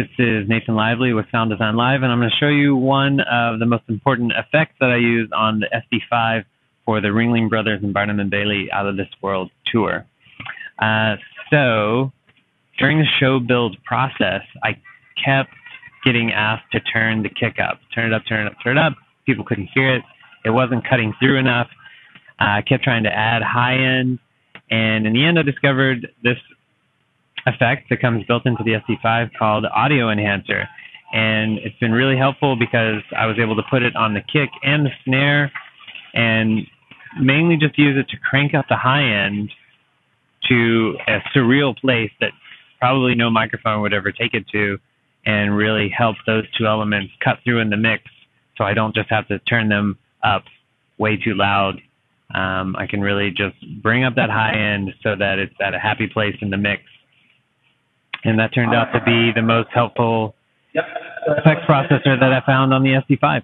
This is Nathan Lively with Sound Design Live, and I'm going to show you one of the most important effects that I use on the SD5 for the Ringling Brothers and Barnum and Bailey Out of This World tour. Uh, so, during the show build process, I kept getting asked to turn the kick up, turn it up, turn it up, turn it up. People couldn't hear it. It wasn't cutting through enough. Uh, I kept trying to add high end, and in the end, I discovered this effect that comes built into the SD5 called Audio Enhancer. And it's been really helpful because I was able to put it on the kick and the snare and mainly just use it to crank up the high end to a surreal place that probably no microphone would ever take it to and really help those two elements cut through in the mix so I don't just have to turn them up way too loud. Um, I can really just bring up that high end so that it's at a happy place in the mix and that turned out to be the most helpful effects processor that I found on the SD5.